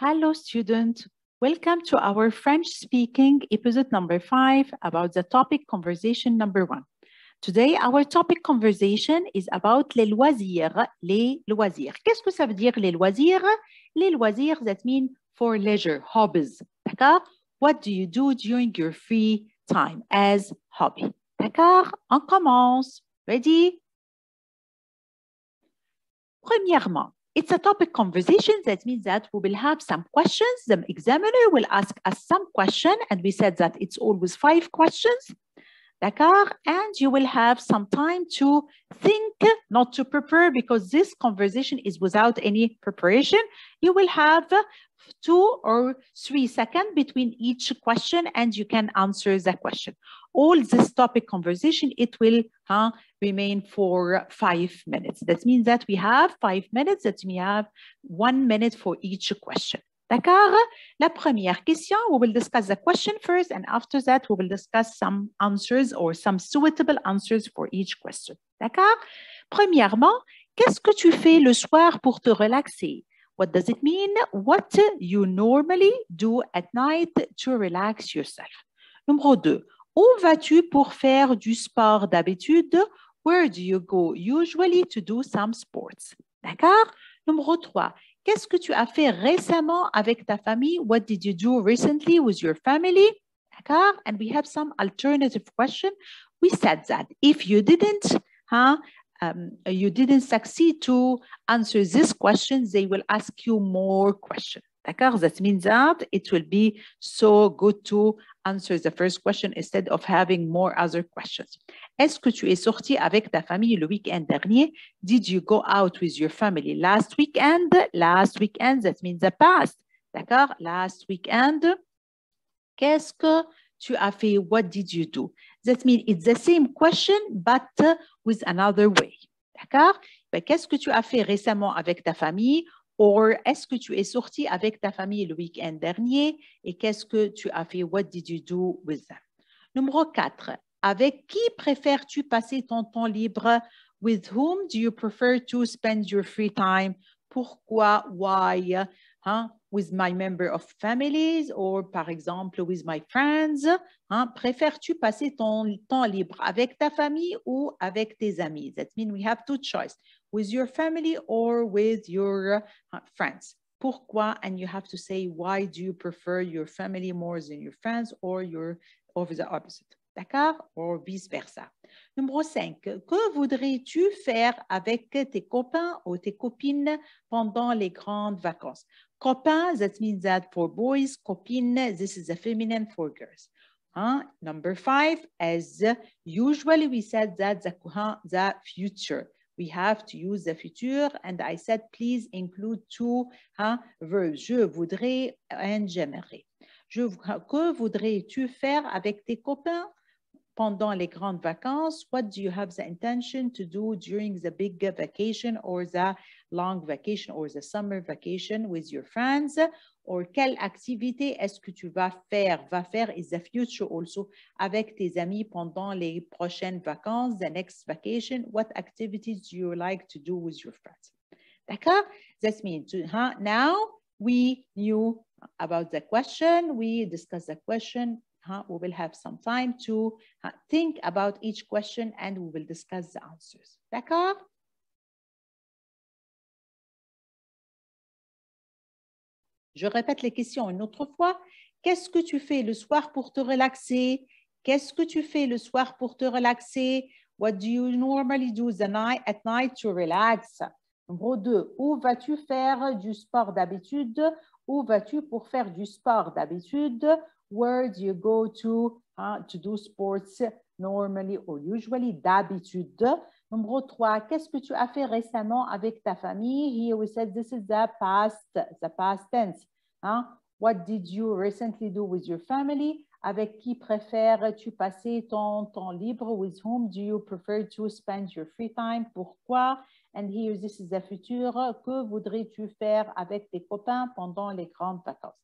Hello, student. Welcome to our French speaking episode number five about the topic conversation number one. Today, our topic conversation is about les loisirs. Les loisirs. Qu'est-ce que ça veut dire les loisirs? Les loisirs, that mean for leisure, hobbies. D'accord? What do you do during your free time as hobby? D'accord? On commence. Ready? Premièrement, it's a topic conversation. That means that we will have some questions. The examiner will ask us some question, and we said that it's always five questions. D'accord? And you will have some time to think, not to prepare, because this conversation is without any preparation. You will have two or three seconds between each question, and you can answer the question. All this topic conversation, it will remain for five minutes. That means that we have five minutes, that we have one minute for each question. D'accord? La première question, we will discuss the question first, and after that, we will discuss some answers or some suitable answers for each question. D'accord? Premièrement, qu'est-ce que tu fais le soir pour te relaxer? What does it mean? What you normally do at night to relax yourself. Numéro 2. Où vas-tu pour faire du sport d'habitude? Where do you go usually to do some sports? D'accord? Numéro 3. Qu'est-ce que tu as fait récemment avec ta famille? What did you do recently with your family? D'accord? And we have some alternative question. We said that if you didn't, huh, um, you didn't succeed to answer this question, they will ask you more questions. D'accord? That means that it will be so good to answer the first question instead of having more other questions. Est-ce que tu es sorti avec ta famille le week-end dernier? Did you go out with your family last weekend? Last weekend, that means the past. D'accord? Last weekend. Qu'est-ce que tu as fait? What did you do? That means it's the same question, but with another way. D'accord? Qu'est-ce que tu as fait récemment avec ta famille? Or, est-ce que tu es sorti avec ta famille le week-end dernier? Et qu'est-ce que tu as fait? What did you do with them? Numéro 4. Avec qui préfères-tu passer ton temps libre? With whom do you prefer to spend your free time? Pourquoi? Why? Hein? With my member of families or par exemple with my friends? Hein? Préfères-tu passer ton temps libre avec ta famille ou avec tes amis? That means we have two choices. With your family or with your uh, friends. Pourquoi? And you have to say why do you prefer your family more than your friends or your or the opposite. D'accord? Or vice versa. Numéro 5. Que voudrais-tu faire avec tes copains ou tes copines pendant les grandes vacances? Copains, that means that for boys, copine, this is a feminine for girls. Huh? Number five, as usually we said that the, the future. We have to use the future and I said please include two huh, verbs. Je voudrais and j'aimerais. Je, que voudrais-tu faire avec tes copains? Pendant les grandes vacances? What do you have the intention to do during the big vacation or the long vacation or the summer vacation with your friends? Or quelle activité est-ce que tu vas faire? Va faire is the future also avec tes amis pendant les prochaines vacances, the next vacation. What activities do you like to do with your friends? D'accord? That means huh? now we knew about the question. We discussed the question. Huh? We will have some time to huh, think about each question and we will discuss the answers. D'accord? Je répète les questions une autre fois. Qu'est-ce que tu fais le soir pour te relaxer? Qu'est-ce que tu fais le soir pour te relaxer? What do you normally do the night, at night to relax? Numéro 2. Où vas-tu faire du sport d'habitude? Où vas-tu pour faire du sport d'habitude? Where do you go to, uh, to do sports normally or usually? D'habitude. Numéro 3, qu'est-ce que tu as fait récemment avec ta famille? Here we said this is the past, the past tense. Hein? What did you recently do with your family? Avec qui préfères-tu passer ton temps libre? With whom do you prefer to spend your free time? Pourquoi? And here, this is the future. Que voudrais-tu faire avec tes copains pendant les grandes vacances?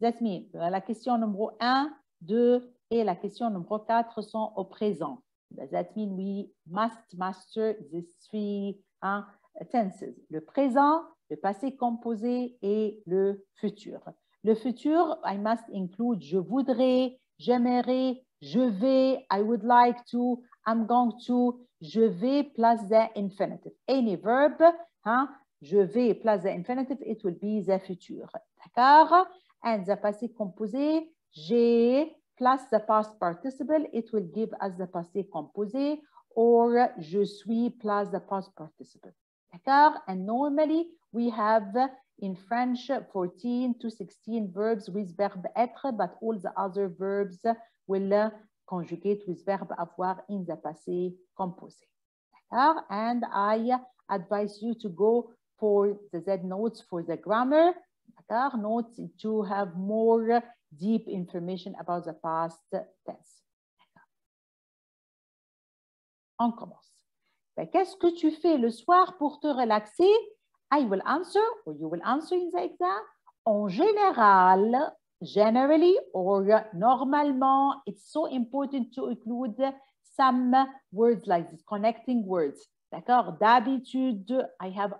That means, la question numéro 1, 2 et la question numéro 4 sont au présent. That means we must master these three hein, tenses. Le présent, le passé composé et le futur. Le futur, I must include je voudrais, j'aimerais, je vais, I would like to, I'm going to, je vais plus the infinitive. Any verb, hein, je vais plus the infinitive, it will be the future. D'accord? And the passé composé, j'ai plus the past participle, it will give us the passé composé, or je suis plus the past participle. D'accord? And normally we have in French 14 to 16 verbs with verb être, but all the other verbs will conjugate with verb avoir in the passé composé. D'accord? And I advise you to go for the Z notes for the grammar. D'accord? Notes to have more deep information about the past tense. On commence. Qu'est-ce que tu fais le soir pour te relaxer? I will answer or you will answer in the exam. En général, generally or normalement, it's so important to include some words like this, connecting words. D'accord? D'habitude, I have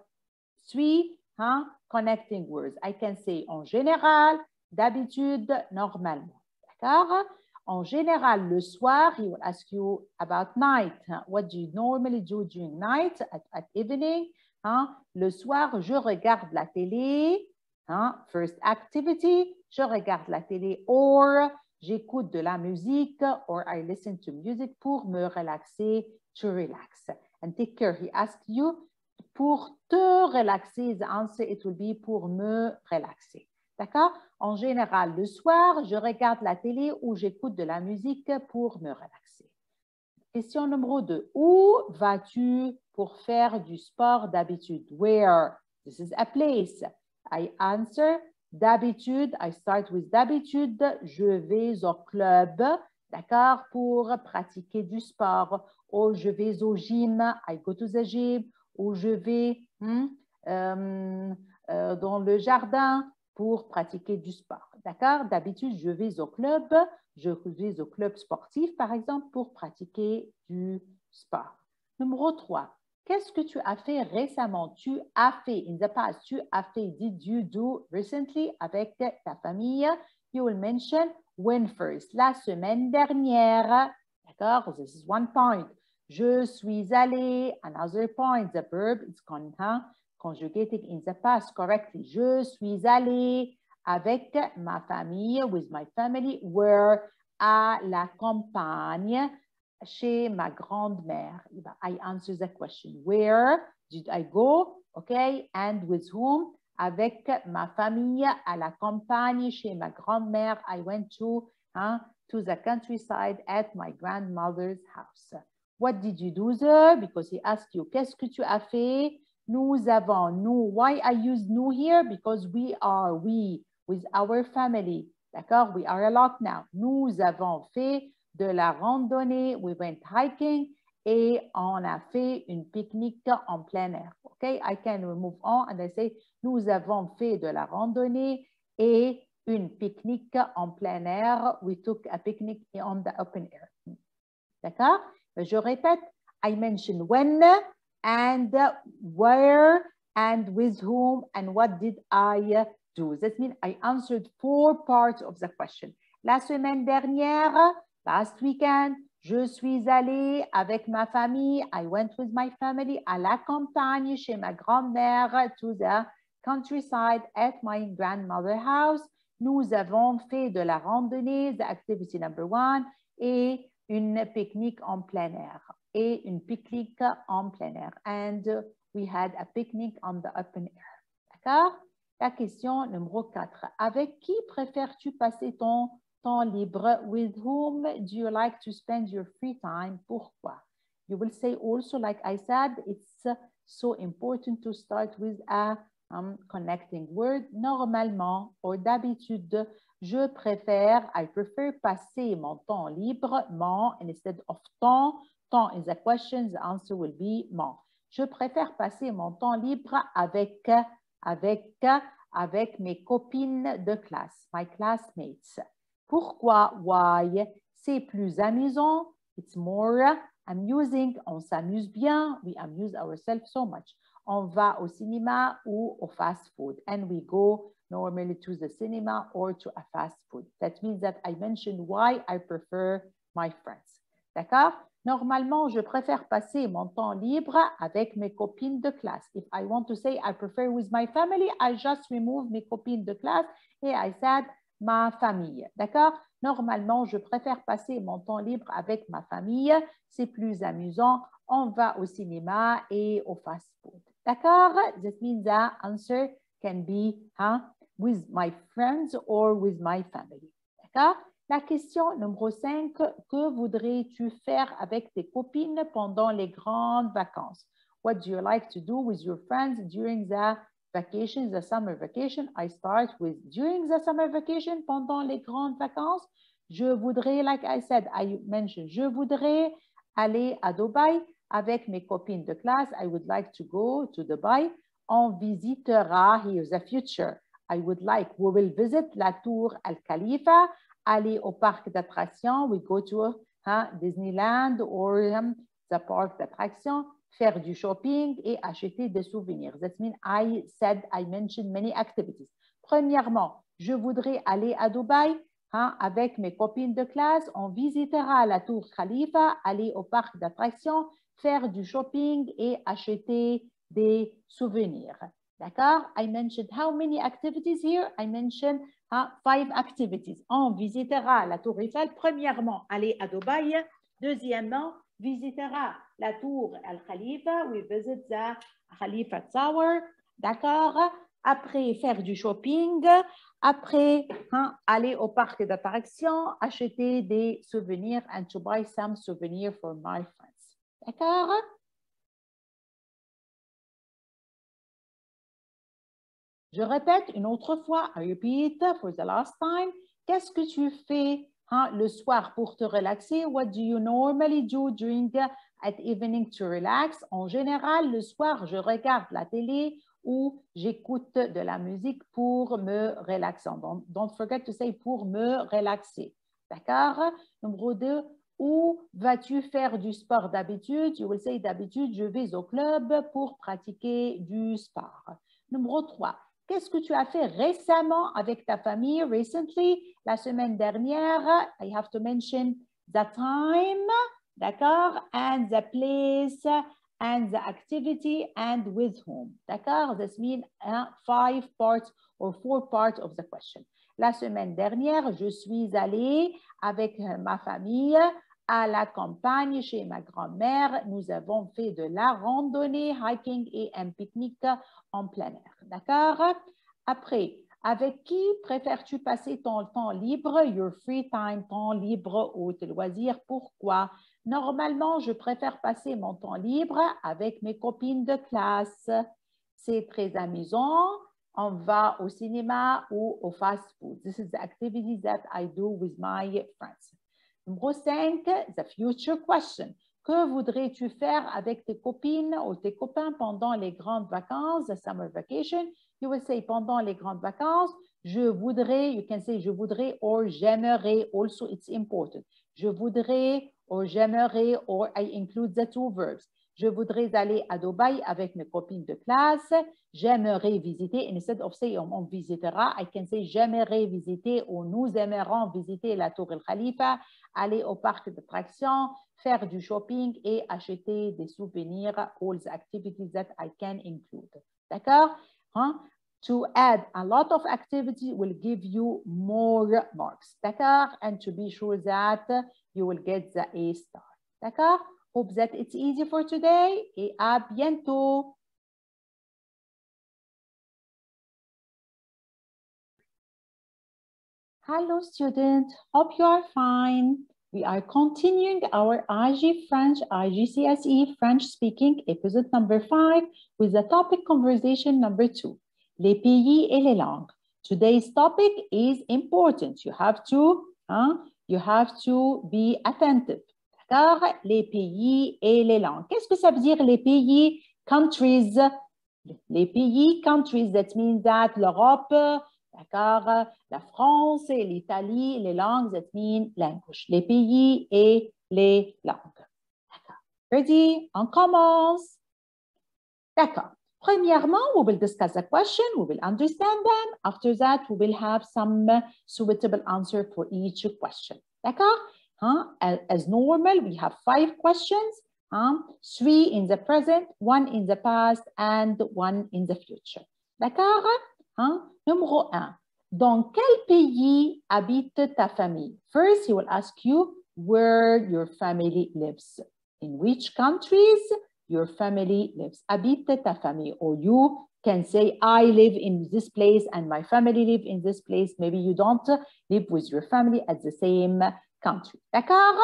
three huh, connecting words. I can say en général, d'habitude, normalement. D'accord? En général, le soir, he will ask you about night. What do you normally do during night, at, at evening? Hein? Le soir, je regarde la télé. Hein? First activity, je regarde la télé or j'écoute de la musique or I listen to music pour me relaxer, to relax. And take care, he asks you, pour te relaxer, pour me relaxer. D'accord? En général, le soir, je regarde la télé ou j'écoute de la musique pour me relaxer. Question numéro 2. Où vas-tu pour faire du sport d'habitude? Where? This is a place. I answer d'habitude. I start with d'habitude. Je vais au club, d'accord, pour pratiquer du sport. Ou je vais au gym. I go to the gym. Ou je vais hmm, euh, euh, dans le jardin pour pratiquer du sport. D'accord? D'habitude, je vais au club, je vais au club sportif, par exemple, pour pratiquer du sport. Numéro 3. Qu'est-ce que tu as fait récemment? Tu as fait, in the past, tu as fait, did you do recently avec ta famille? You will mention when first. La semaine dernière, d'accord? This is one point. Je suis allé, another point, the verb is con, conjugated in the past correctly. Je suis allé avec ma famille, with my family, where à la campagne chez ma grand-mère. I answer the question. Where did I go? Okay, and with whom? Avec ma famille à la campagne chez ma grand-mère. I went to, hein, to the countryside at my grandmother's house. What did you do there? Because he asked you, qu'est-ce que tu as fait? Nous avons, nous. Why I use nous here? Because we are, we, with our family. D'accord? We are a lot now. Nous avons fait de la randonnée. We went hiking et on a fait une pique-nique en plein air. OK? I can move on and I say, nous avons fait de la randonnée et une pique-nique en plein air. We took a picnic on the open air. D'accord? Je répète, I mentioned when, and where and with whom and what did I do. That means I answered four parts of the question. La semaine dernière, last weekend, je suis allée avec ma famille. I went with my family à la campagne chez ma grand-mère to the countryside at my grandmother's house. Nous avons fait de la randonnée, the activity number one, et une pique-nique en plein air et une pique-nique en plein air. And we had a picnic on the open air. D'accord? La question numéro 4. Avec qui préfères-tu passer ton temps libre? With whom do you like to spend your free time? Pourquoi? You will say also, like I said, it's so important to start with a um, connecting word. Normalement, ou d'habitude, je préfère, I prefer passer mon temps librement instead of temps temps is a question, the answer will be mon. Je préfère passer mon temps libre avec, avec, avec mes copines de classe, my classmates. Pourquoi? Why? C'est plus amusant. It's more amusing. On s'amuse bien. We amuse ourselves so much. On va au cinéma ou au fast food. And we go normally to the cinema or to a fast food. That means that I mentioned why I prefer my friends. D'accord? Normalement, je préfère passer mon temps libre avec mes copines de classe. If I want to say I prefer with my family, I just remove mes copines de classe et I said ma famille. D'accord? Normalement, je préfère passer mon temps libre avec ma famille. C'est plus amusant. On va au cinéma et au fast-food. D'accord? That means the answer can be huh, with my friends or with my family. D'accord? La question numéro 5, que voudrais-tu faire avec tes copines pendant les grandes vacances? What do you like to do with your friends during the vacation, the summer vacation? I start with during the summer vacation, pendant les grandes vacances. Je voudrais, like I said, I mentioned, je voudrais aller à Dubaï avec mes copines de classe. I would like to go to Dubai. On visitera, here's the future. I would like, we will visit la tour Al-Khalifa aller au parc d'attractions, we go to hein, Disneyland or um, the park d'attractions, faire du shopping et acheter des souvenirs. That means I said, I mentioned many activities. Premièrement, je voudrais aller à Dubaï hein, avec mes copines de classe. On visitera la tour Khalifa, aller au parc d'attractions, faire du shopping et acheter des souvenirs. D'accord? I mentioned how many activities here? I mentioned five activities. On visitera la tour Eiffel. Premièrement, aller à Dubaï. Deuxièmement, visitera la tour Al-Khalifa. We visit the Khalifa Tower. D'accord? Après, faire du shopping. Après, hein, aller au parc d'attractions, acheter des souvenirs and to buy some souvenirs for my friends. D'accord Je répète une autre fois, I repeat for the last time. Qu'est-ce que tu fais hein, le soir pour te relaxer? What do you normally do during the at evening to relax? En général, le soir, je regarde la télé ou j'écoute de la musique pour me relaxer. Don't, don't forget to say pour me relaxer. D'accord? Numéro 2, ou vas-tu faire du sport d'habitude? You will say d'habitude, je vais au club pour pratiquer du sport. Numéro 3. Qu'est-ce que tu as fait récemment avec ta famille? Recently, la semaine dernière, I have to mention the time, d'accord? And the place, and the activity, and with whom, d'accord? This means uh, five parts or four parts of the question. La semaine dernière, je suis allée avec ma famille à la campagne chez ma grand-mère. Nous avons fait de la randonnée, hiking et un pique-nique en plein air. D'accord? Après, avec qui préfères-tu passer ton temps libre, your free time, temps libre ou tes loisirs? Pourquoi? Normalement, je préfère passer mon temps libre avec mes copines de classe. C'est très amusant. On va au cinéma ou au fast-food. This is the activity that I do with my friends. Numéro 5, the future question. Que voudrais-tu faire avec tes copines ou tes copains pendant les grandes vacances, the summer vacation? You will say pendant les grandes vacances, je voudrais, you can say je voudrais or j'aimerais, also it's important. Je voudrais or j'aimerais or I include the two verbs. Je voudrais aller à Dubaï avec mes copines de classe. J'aimerais visiter. Instead of saying on, visitera, I can say j'aimerais visiter ou nous aimerons visiter la Tour El Khalifa, aller au parc d'attractions, faire du shopping et acheter des souvenirs. All the activities that I can include. D'accord? Hein? To add a lot of activity will give you more marks. D'accord? And to be sure that you will get the A star. D'accord? Hope that it's easy for today et à bientôt. Hello students, hope you are fine. We are continuing our IG French, IGCSE French speaking episode number five with the topic conversation number two, les pays et les langues. Today's topic is important. You have to, huh? you have to be attentive. D'accord? Les pays et les langues. Qu'est-ce que ça veut dire les pays? Countries? Les pays, countries, that means that l'Europe, d'accord? La France et l'Italie, les langues, that means language. Les pays et les langues. D'accord. Ready? On commence. D'accord. Premièrement, we will discuss a question, we will understand them. After that, we will have some suitable answer for each question. D'accord? Huh? As normal, we have five questions, huh? three in the present, one in the past, and one in the future. D'accord? Huh? Numéro un. Dans quel pays habite ta famille? First, he will ask you where your family lives. In which countries your family lives. Habite ta famille. Or you can say, I live in this place and my family live in this place. Maybe you don't live with your family at the same country. D'accord?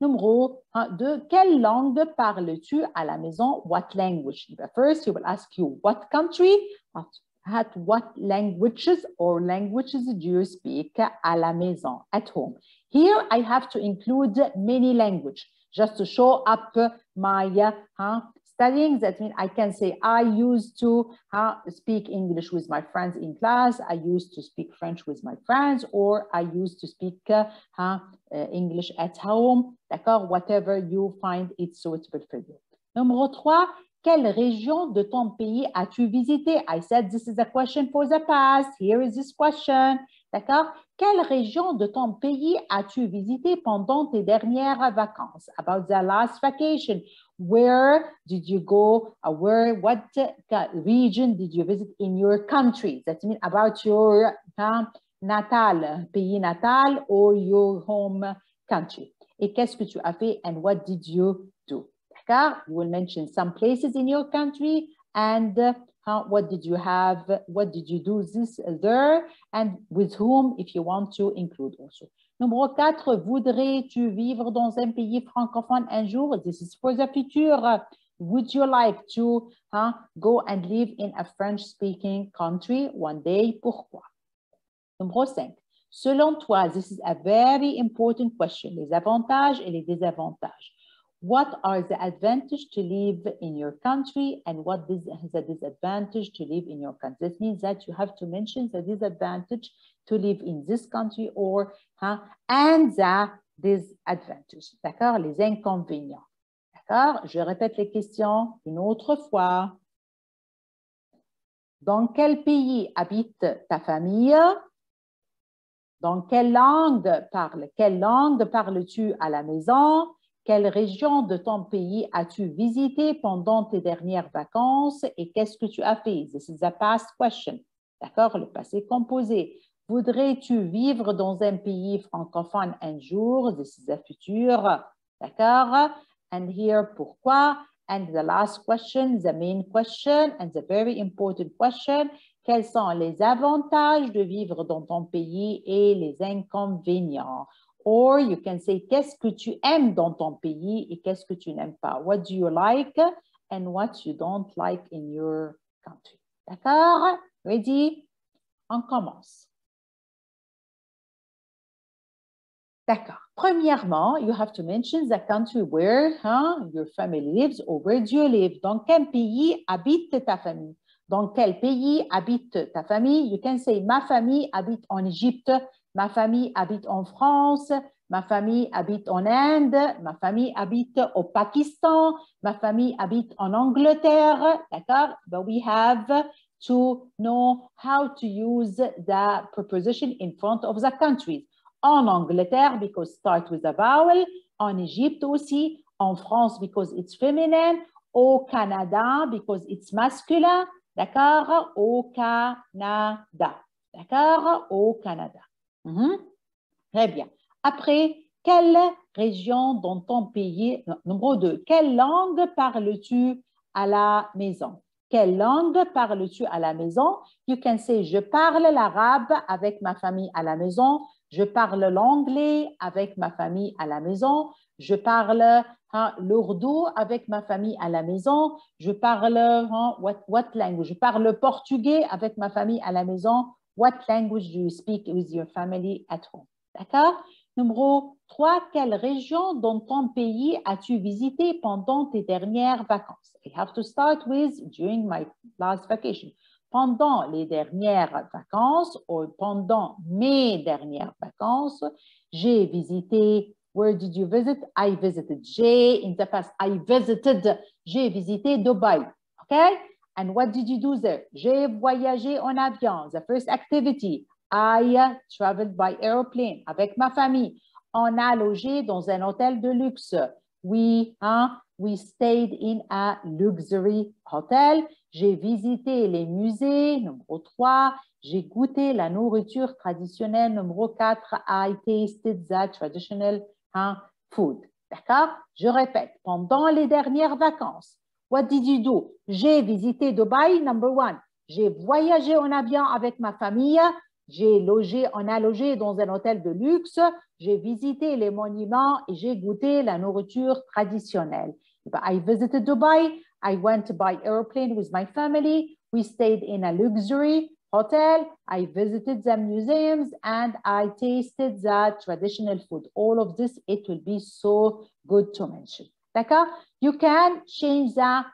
Numéro deux, quelle langue parles-tu à la maison? What language? First, he will ask you what country, what, at what languages or languages do you speak à la maison, at home? Here, I have to include many language just to show up my uh, studying. That means I can say I used to uh, speak English with my friends in class. I used to speak French with my friends, or I used to speak uh, uh, English at home. D'accord? Whatever you find it suitable for you. Numéro 3, quelle région de ton pays as-tu visité? I said this is a question for the past. Here is this question. D'accord? Quelle région de ton pays as-tu visité pendant tes dernières vacances? About the last vacation? Where did you go? Uh, where, what region did you visit in your country? That means about your uh, natal, pays natal or your home country? Et qu'est-ce que tu as fait and what did you do? D'accord? You will mention some places in your country and uh, what did you have, what did you do this there, and with whom, if you want to include also. Numéro 4, voudrais-tu vivre dans un pays francophone un jour? This is for the future. Would you like to huh, go and live in a French-speaking country one day? Pourquoi? Numéro 5. Selon toi, this is a very important question, les avantages et les désavantages. What are the advantages to live in your country and what is the disadvantage to live in your country? This means that you have to mention the disadvantage to live in this country or huh, and the disadvantage. D'accord? Les inconvénients. D'accord? Je répète les questions une autre fois. Dans quel pays habite ta famille? Dans quelle langue parle? Quelle langue parles-tu à la maison? Quelle région de ton pays as-tu visité pendant tes dernières vacances et qu'est-ce que tu as fait? This is a past question. D'accord? Le passé composé. Voudrais-tu vivre dans un pays francophone un jour? This is a futur. D'accord? And here, pourquoi? And the last question, the main question, and the very important question, quels sont les avantages de vivre dans ton pays et les inconvénients? Or you can say, qu'est-ce que tu aimes dans ton pays et qu'est-ce que tu n'aimes pas? What do you like and what you don't like in your country? D'accord? Ready? On commence. D'accord. Premièrement, you have to mention the country where huh, your family lives or where do you live. Dans quel pays habite ta famille? Dans quel pays habite ta famille? You can say, ma famille habite en Égypte, Ma famille habite en France, ma famille habite en Inde, ma famille habite au Pakistan, ma famille habite en Angleterre, d'accord? But we have to know how to use the preposition in front of the countries. En Angleterre, because start with a vowel. En Égypte aussi. En France, because it's feminine. Au Canada, because it's masculin. D'accord? Au Canada. D'accord? Au Canada. Mhm. Très bien. Après, quelle région dans ton pays, numéro 2, quelle langue parles-tu à la maison? Quelle langue parles-tu à la maison? You can say, je parle l'arabe avec ma famille à la maison. Je parle l'anglais avec ma famille à la maison. Je parle hein, l'ourdou avec ma famille à la maison. Je parle, hein, what, what language? Je parle portugais avec ma famille à la maison. What language do you speak with your family at home? D'accord? Numéro 3, quelle région dans ton pays as-tu visité pendant tes dernières vacances? I have to start with during my last vacation. Pendant les dernières vacances ou pendant mes dernières vacances, j'ai visité. Where did you visit? I visited. J'ai in the past. I visited. J'ai visité Dubaï. Okay? And what did you do there? J'ai voyagé en avion. The first activity. I traveled by airplane avec ma famille. On a logé dans un hôtel de luxe. We, hein, we stayed in a luxury hotel. J'ai visité les musées, numéro 3. J'ai goûté la nourriture traditionnelle, numéro 4. I tasted the traditional hein, food. D'accord? Je répète, pendant les dernières vacances, what did you do? J'ai visité Dubaï, number one. J'ai voyagé en avion avec ma famille. J'ai logé, on a dans un hôtel de luxe. J'ai visité les monuments et j'ai goûté la nourriture traditionnelle. I visited Dubai. I went by airplane with my family. We stayed in a luxury hotel. I visited the museums and I tasted the traditional food. All of this, it will be so good to mention. D'accord? You can change the,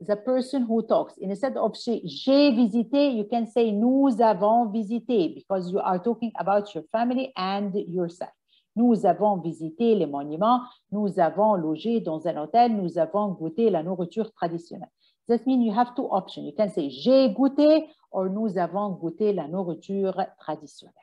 the person who talks. Instead of j'ai visité, you can say nous avons visité because you are talking about your family and yourself. Nous avons visité les monuments, nous avons logé dans un hôtel, nous avons goûté la nourriture traditionnelle. That means you have two options. You can say j'ai goûté ou nous avons goûté la nourriture traditionnelle.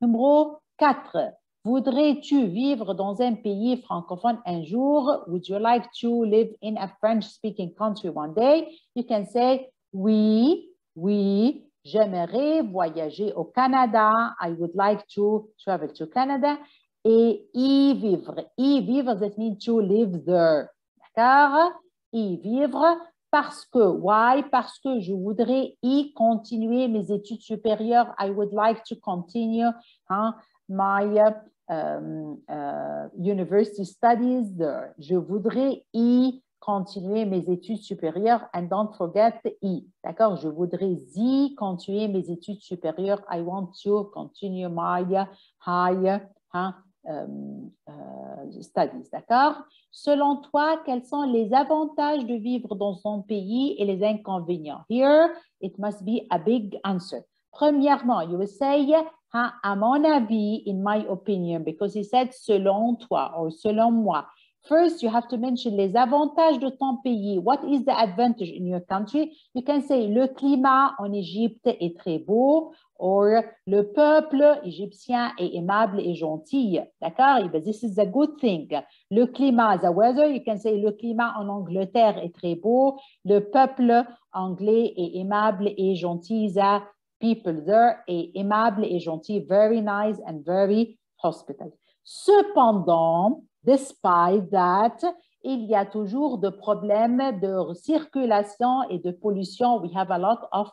Numéro 4. Voudrais-tu vivre dans un pays francophone un jour? Would you like to live in a French-speaking country one day? You can say oui, oui, j'aimerais voyager au Canada. I would like to travel to Canada. Et y vivre. Y vivre, that means to live there. D'accord? Y vivre, parce que, why? Parce que je voudrais y continuer mes études supérieures. I would like to continue hein, my university studies. Je voudrais y continuer mes études supérieures and don't forget y. D'accord? Je voudrais y continuer mes études supérieures. I want to continue my high hein, um, uh, studies. D'accord? Selon toi, quels sont les avantages de vivre dans son pays et les inconvénients? Here, it must be a big answer. Premièrement, you will say, hein, à mon avis, in my opinion, because he said selon toi or selon moi. First, you have to mention les avantages de ton pays. What is the advantage in your country? You can say le climat en Égypte est très beau or le peuple égyptien est aimable et gentil. D'accord? This is a good thing. Le climat, the weather, you can say le climat en Angleterre est très beau. Le peuple anglais est aimable et gentil. People there est aimable et gentil. Very nice and very hospitable. Cependant, despite that, il y a toujours de problèmes de circulation et de pollution. We have a lot of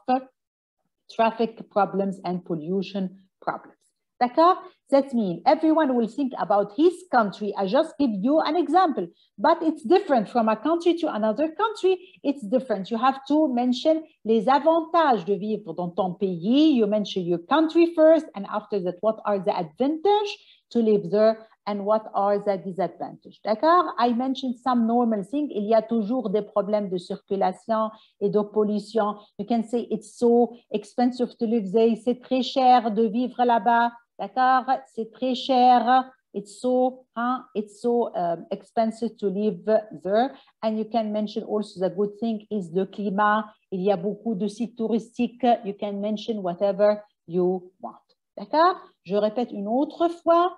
traffic problems and pollution problems. D'accord? That means everyone will think about his country. I just give you an example, but it's different from a country to another country. It's different. You have to mention les avantages de vivre dans ton pays. You mention your country first, and after that, what are the advantages to live there and what are the disadvantages? D'accord? I mentioned some normal things. Il y a toujours des problèmes de circulation et de pollution. You can say it's so expensive to live there. C'est très cher de vivre là-bas. D'accord? C'est très cher. It's so, huh? it's so um, expensive to live there. And you can mention also the good thing is the climat. Il y a beaucoup de sites touristiques. You can mention whatever you want. D'accord? Je répète une autre fois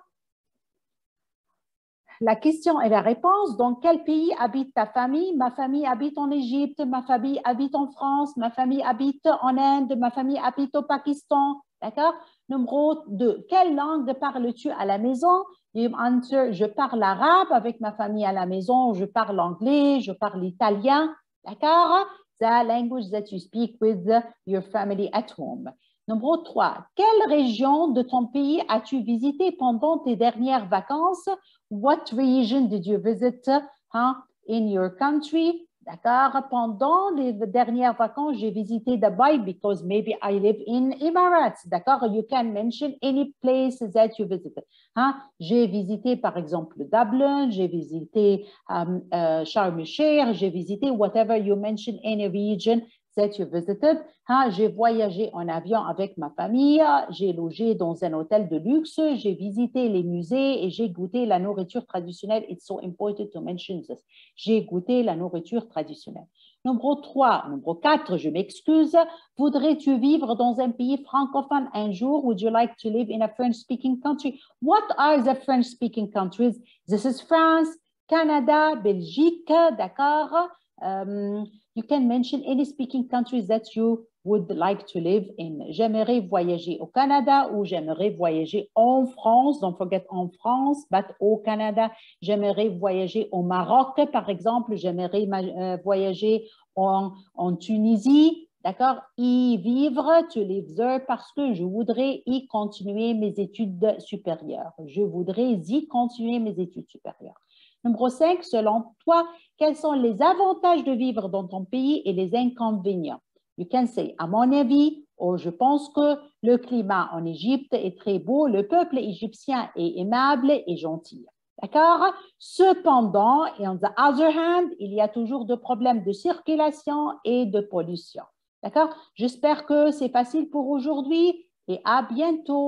la question et la réponse. Dans quel pays habite ta famille? Ma famille habite en Égypte, ma famille habite en France, ma famille habite en Inde, ma famille habite au Pakistan. D'accord? Numéro 2. Quelle langue parles-tu à la maison? Je parle arabe avec ma famille à la maison, je parle anglais, je parle italien. D'accord? The language that you speak with your family at home. Numéro 3. Quelle région de ton pays as-tu visité pendant tes dernières vacances? What region did you visit huh, in your country? D'accord? Pendant les dernières vacances, j'ai visité Dubai because maybe I live in Emirates. D'accord? You can mention any place that you visited. Hein? J'ai visité par exemple Dublin, j'ai visité um, uh, j'ai visité whatever you mention any region that you visited. Hein, j'ai voyagé en avion avec ma famille, j'ai logé dans un hôtel de luxe, j'ai visité les musées et j'ai goûté la nourriture traditionnelle. It's so important to mention this. J'ai goûté la nourriture traditionnelle. Numéro 3, numéro 4, je m'excuse. Voudrais-tu vivre dans un pays francophone un jour? Would you like to live in a French-speaking country? What are the French-speaking countries? This is France, Canada, Belgique, d'accord? Um, you can mention any speaking countries that you would like to live in. J'aimerais voyager au Canada ou j'aimerais voyager en France. Don't forget en France, but au Canada. J'aimerais voyager au Maroc, par exemple. J'aimerais euh, voyager en, Tunisie. D'accord? Y vivre, to live there, parce que je voudrais y continuer mes études supérieures. Je voudrais y continuer mes études supérieures. Numéro 5, selon toi, quels sont les avantages de vivre dans ton pays et les inconvénients? You can say, à mon avis, ou je pense que le climat en Égypte est très beau, le peuple égyptien est aimable et gentil. D'accord? Cependant, et on the other hand, il y a toujours des problèmes de circulation et de pollution. D'accord? J'espère que c'est facile pour aujourd'hui et à bientôt.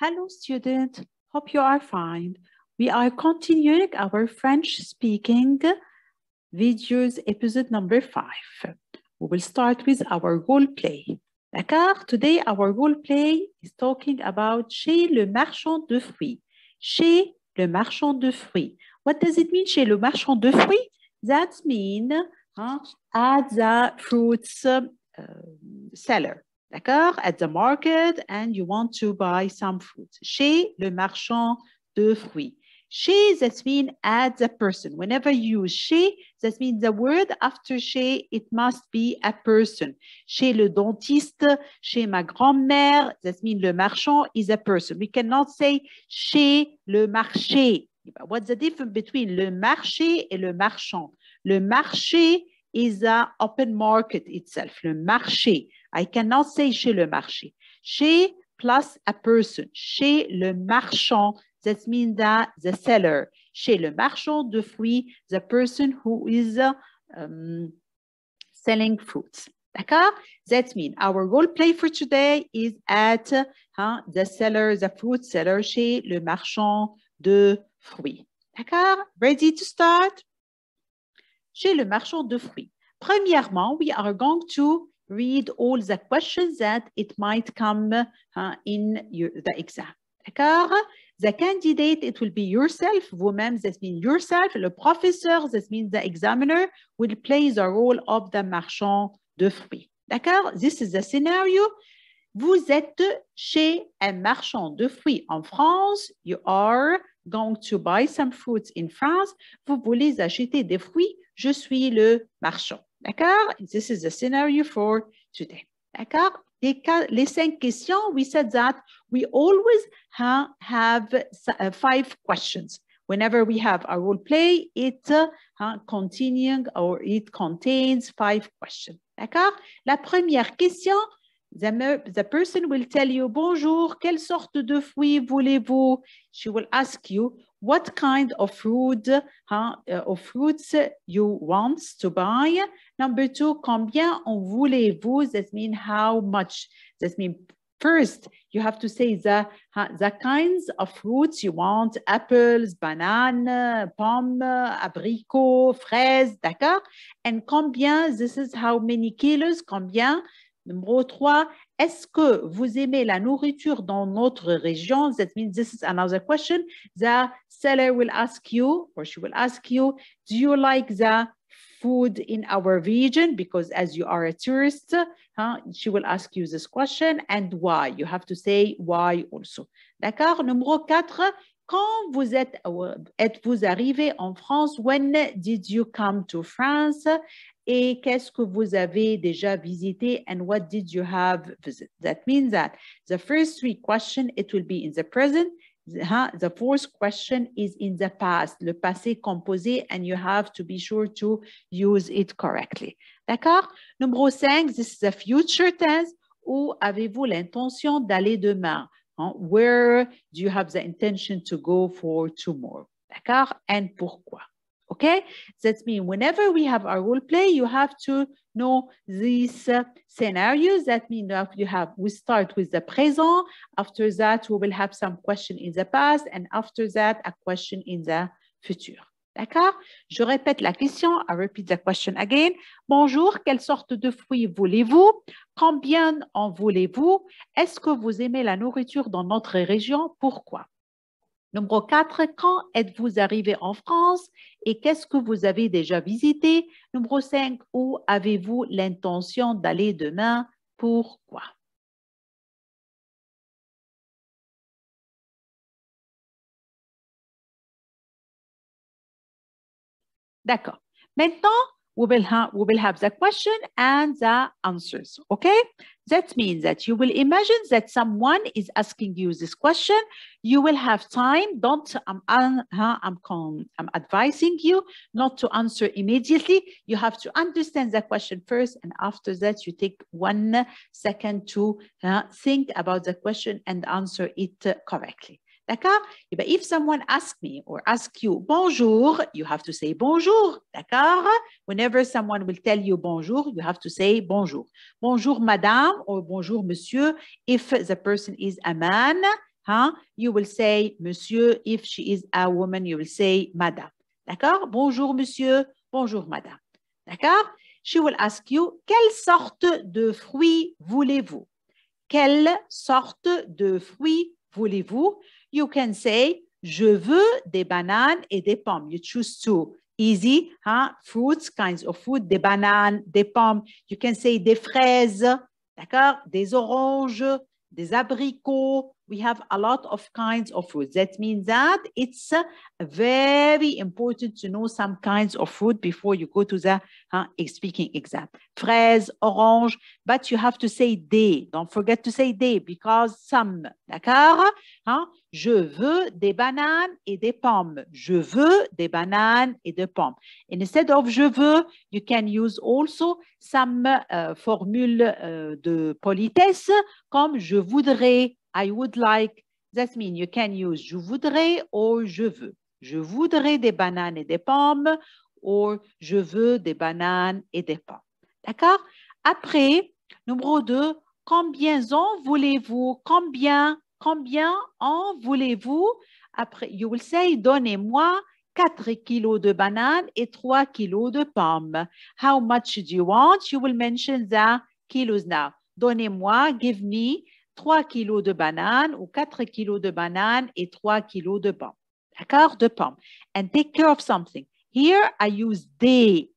Hello, student. Hope you are fine. We are continuing our French speaking videos episode number five. We will start with our role play. D'accord? Today, our role play is talking about chez le marchand de fruits. Chez le marchand de fruits. What does it mean chez le marchand de fruits? That means huh, at the fruits uh, seller. D'accord? At the market and you want to buy some fruit. Chez le marchand de fruits. Chez, that means at the person. Whenever you use that means the word after chez, it must be a person. Chez le dentiste, chez ma grand-mère, that means le marchand is a person. We cannot say chez le marché. What's the difference between le marché et le marchand? Le marché is a open market itself, le marché. I cannot say chez le marché. Chez plus a person. Chez le marchand, that means that the seller. Chez le marchand de fruits, the person who is um, selling fruits. D'accord? That means our role play for today is at huh, the seller, the fruit seller, chez le marchand de fruits. D'accord? Ready to start? Chez le marchand de fruits. Premièrement, we are going to read all the questions that it might come uh, in your, the exam. D'accord? The candidate, it will be yourself, vous-même, that means yourself. Le professeur, that means the examiner, will play the role of the marchand de fruits. D'accord? This is the scenario. Vous êtes chez un marchand de fruits en France. You are going to buy some fruits in France. Vous voulez acheter des fruits. Je suis le marchand. D'accord? This is the scenario for today. D'accord? Les, cinq questions, we said that we always ha have uh, five questions. Whenever we have a role play, it uh, continuing or it contains five questions. D'accord? La première question, the, the person will tell you, bonjour, quelle sorte de fruits voulez-vous? She will ask you, what kind of fruit huh, uh, of fruits you want to buy. Number two, combien en voulez-vous? That means how much. That means first you have to say the, the kinds of fruits you want, apples, banana, pomme, abricot, fraise, d'accord? And combien, this is how many kilos, combien. Numéro 3, est-ce que vous aimez la nourriture dans notre région? That means this is another question. The seller will ask you, or she will ask you, do you like the food in our region? Because as you are a tourist, she will ask you this question and why? You have to say why also. D'accord? Numéro 4, quand vous êtes, êtes-vous arrivé en France? When did you come to France? Et qu'est-ce que vous avez déjà visité and what did you have visit? That means that the first three questions, it will be in the present. The fourth question is in the past, le passé composé, and you have to be sure to use it correctly. D'accord? Numéro 5, this is the future tense. Où avez-vous l'intention d'aller demain? Where do you have the intention to go for tomorrow? D'accord? And pourquoi? Okay, that means whenever we have our role play, you have to know these scenarios. That means that you have, we start with the present. After that, we will have some question in the past. And after that, a question in the future. D'accord? Je répète la question. I repeat the question again. Bonjour, quelle sorte de fruits voulez-vous? Combien en voulez-vous? Est-ce que vous aimez la nourriture dans notre région? Pourquoi? Numéro 4, quand êtes-vous arrivé en France et qu'est-ce que vous avez déjà visité? Numéro 5, où avez-vous l'intention d'aller demain? Pourquoi? D'accord. Maintenant, we will, have, we will have the question and the answers, okay? That means that you will imagine that someone is asking you this question. You will have time, don't, I'm, I'm, I'm, I'm advising you not to answer immediately. You have to understand the question first, and after that, you take one second to uh, think about the question and answer it correctly. D'accord? If someone asks me or ask you bonjour, you have to say bonjour. D'accord? Whenever someone will tell you bonjour, you have to say bonjour. Bonjour, madame, or bonjour, monsieur. If the person is a man, huh, you will say monsieur. If she is a woman, you will say madame. D'accord? Bonjour, monsieur. Bonjour, madame. D'accord? She will ask you, quelle sorte de fruits voulez-vous? Quelle sorte de fruits voulez-vous? You can say, je veux des bananes et des pommes. You choose two. Easy, huh? fruits, kinds of food, des bananes, des pommes. You can say des fraises, d'accord? Des oranges, des abricots. We have a lot of kinds of food. That means that it's very important to know some kinds of food before you go to the huh, speaking exam. Fraise, orange, but you have to say des. Don't forget to say des because some, d'accord? Huh? Je veux des bananes et des pommes. Je veux des bananes et des pommes. Instead of je veux, you can use also some uh, formules uh, de politesse comme je voudrais, I would like. That means you can use je voudrais or je veux. Je voudrais des bananes et des pommes ou je veux des bananes et des pommes. D'accord? Après, numéro 2, combien en voulez-vous? Combien Combien en voulez-vous? Après, you will say, donnez-moi 4 kilos de bananes et 3 kilos de pommes. How much do you want? You will mention the kilos now. Donnez-moi, give me 3 kilos de bananes ou 4 kilos de bananes et 3 kilos de pommes. D'accord? De pommes. And take care of something. Here I use des,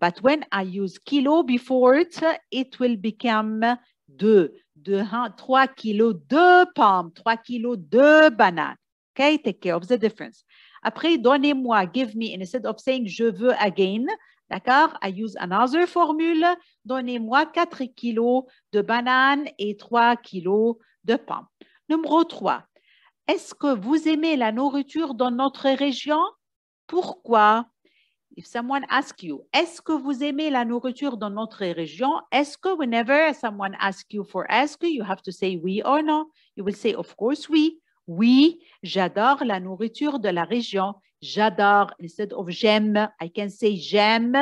but when I use kilo before it, it will become deux de 3 kilos de pommes, 3 kilos de bananes. Okay, take care of the difference. Après, donnez-moi, give me, instead of saying je veux again, d'accord, I use another formule. Donnez-moi 4 kilos de bananes et 3 kilos de pommes. Numéro 3. Est-ce que vous aimez la nourriture dans notre région? Pourquoi? If someone asks you, est-ce que vous aimez la nourriture dans notre région? Est-ce que whenever someone asks you for ask, you have to say oui or no? You will say, of course, oui. Oui, j'adore la nourriture de la région. J'adore. Instead of j'aime, I can say j'aime.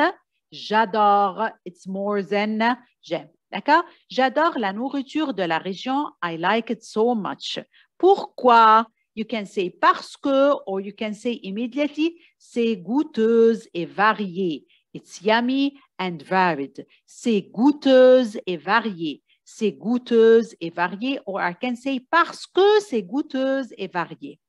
J'adore. It's more than j'aime. D'accord? J'adore la nourriture de la région. I like it so much. Pourquoi? You can say parce que, or you can say immediately, c'est goûteuse et variée. It's yummy and varied. C'est goûteuse et variée. C'est goûteuse et variée, or I can say parce que c'est goûteuse et variée.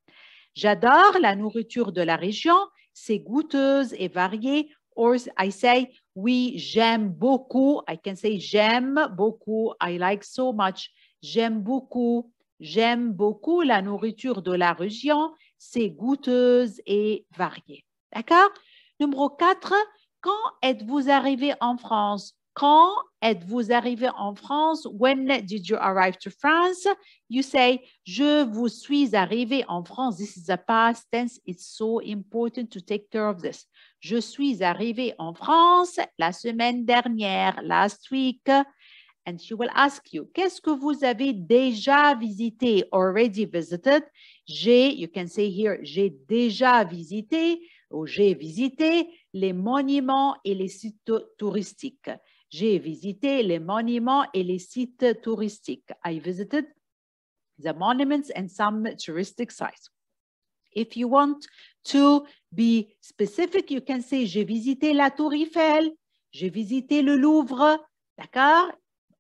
J'adore la nourriture de la région. C'est goûteuse et variée. Or I say, oui, j'aime beaucoup. I can say j'aime beaucoup. I like so much. J'aime beaucoup. J'aime beaucoup la nourriture de la région, c'est goûteuse et variée. D'accord? Numéro 4, quand êtes-vous arrivé en France? Quand êtes-vous arrivé en France? When did you arrive to France? You say, je vous suis arrivé en France. This is a past tense. It's so important to take care of this. Je suis arrivé en France la semaine dernière, last week and she will ask you, qu'est-ce que vous avez déjà visité, already visited? J'ai, you can say here, j'ai déjà visité J'ai visité les monuments et les sites touristiques. J'ai visité les monuments et les sites touristiques. I visited the monuments and some touristic sites. If you want to be specific, you can say j'ai visité la Tour Eiffel, j'ai visité le Louvre, d'accord?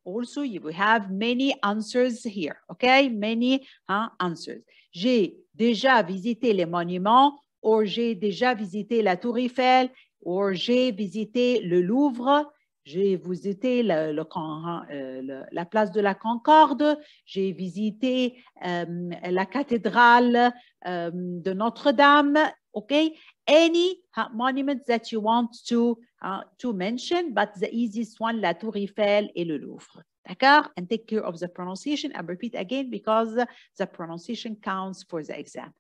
Also, you have many answers here, okay? Many hein, answers. J'ai déjà visité les monuments, ou j'ai déjà visité la Tour Eiffel, ou j'ai visité le Louvre, j'ai visité le, euh, la place de la Concorde, j'ai visité euh, la cathédrale euh, de Notre-Dame, okay? Any monument that you want to, uh, to mention, but the easiest one, la Tour Eiffel et le Louvre. D'accord? And take care of the pronunciation and repeat again because the pronunciation counts for the exam.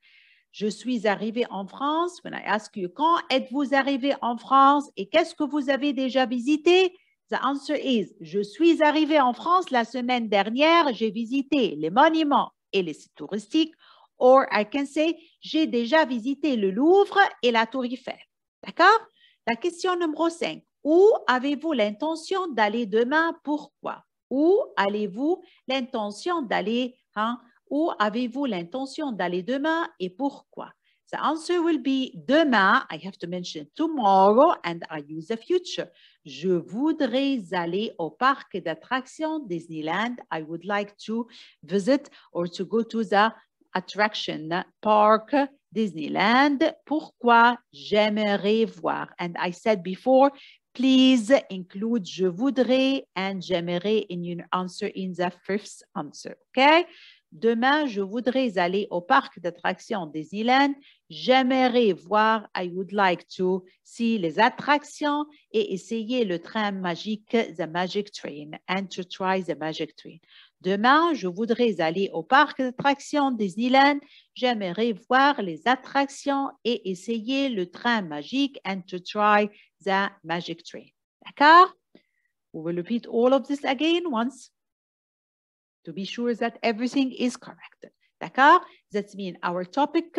Je suis arrivé en France. When I ask you, quand êtes-vous arrivé en France et qu'est-ce que vous avez déjà visité? The answer is, je suis arrivé en France la semaine dernière. J'ai visité les monuments et les sites touristiques. Or, I can say, j'ai déjà visité le Louvre et la Tour Eiffel. D'accord? La question numéro 5. Où avez-vous l'intention d'aller demain? Pourquoi? Où allez-vous l'intention d'aller? Hein? Où avez-vous l'intention d'aller demain et pourquoi? The answer will be demain. I have to mention tomorrow and I use the future. Je voudrais aller au parc d'attractions Disneyland. I would like to visit or to go to the attraction park Disneyland. Pourquoi? J'aimerais voir. And I said before, please include je voudrais and j'aimerais in your answer in the fifth answer. Okay? Demain, je voudrais aller au parc d'attractions Disneyland. J'aimerais voir, I would like to see les attractions et essayer le train magique, the magic train, and to try the magic train. Demain, je voudrais aller au parc d'attractions Disneyland. J'aimerais voir les attractions et essayer le train magique and to try the magic train. D'accord? We will repeat all of this again once to be sure that everything is correct. D'accord? That means our topic,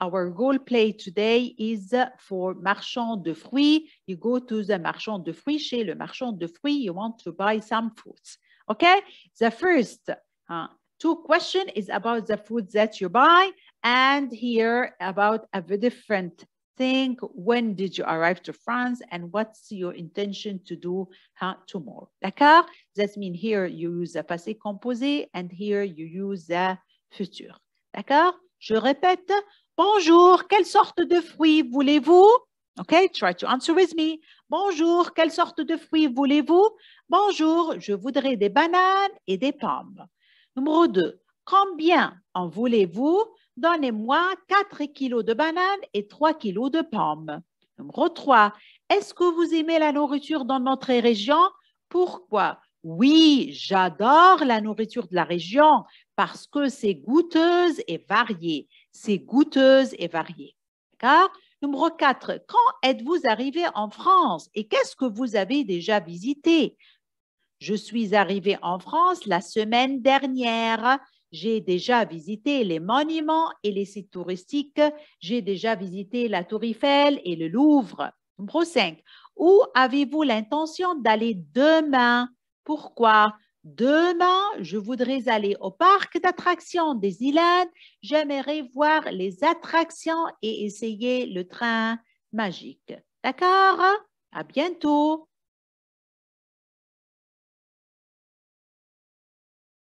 our role play today is for marchand de fruits. You go to the marchand de fruits, chez le marchand de fruits, you want to buy some fruits. Okay? The first uh, two question is about the food that you buy and here about a different think when did you arrive to France and what's your intention to do huh, tomorrow? D'accord? That means here you use the passé composé and here you use the futur. D'accord? Je répète. Bonjour, quelle sorte de fruits voulez-vous? Okay, try to answer with me. Bonjour, quelle sorte de fruits voulez-vous? Bonjour, je voudrais des bananes et des pommes. Numéro 2. Combien en voulez-vous? Donnez-moi 4 kilos de bananes et 3 kilos de pommes. Numéro 3. Est-ce que vous aimez la nourriture dans notre région? Pourquoi? Oui, j'adore la nourriture de la région parce que c'est goûteuse et variée. C'est goûteuse et variée. D'accord? Numéro 4. Quand êtes-vous arrivé en France et qu'est-ce que vous avez déjà visité? Je suis arrivé en France la semaine dernière. J'ai déjà visité les monuments et les sites touristiques. J'ai déjà visité la Tour Eiffel et le Louvre. Numéro 5. Où avez-vous l'intention d'aller demain? Pourquoi? Demain, je voudrais aller au parc d'attractions des Îles. J'aimerais voir les attractions et essayer le train magique. D'accord? À bientôt.